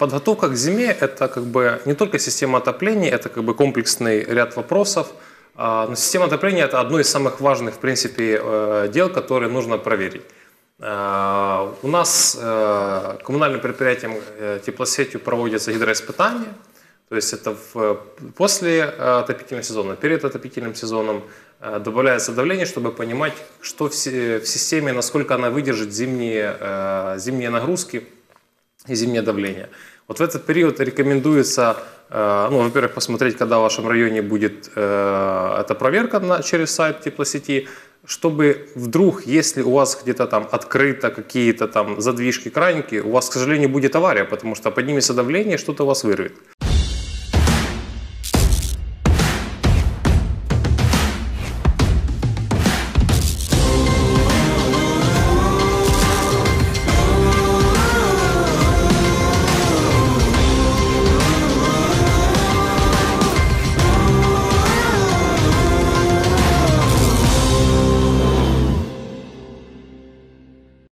подготовка к зиме – это как бы не только система отопления, это как бы комплексный ряд вопросов. А, но система отопления – это одно из самых важных, в принципе, э, дел, которые нужно проверить. А, у нас э, коммунальным предприятием э, теплосетью проводятся гидроиспытания, то есть это в, после отопительного сезона, перед отопительным сезоном добавляется давление, чтобы понимать, что в, в системе, насколько она выдержит зимние, зимние нагрузки и зимнее давление. Вот в этот период рекомендуется, ну, во-первых, посмотреть, когда в вашем районе будет эта проверка на, через сайт теплосети, чтобы вдруг, если у вас где-то там открыто какие-то там задвижки, краники, у вас, к сожалению, будет авария, потому что поднимется давление, что-то вас вырвет.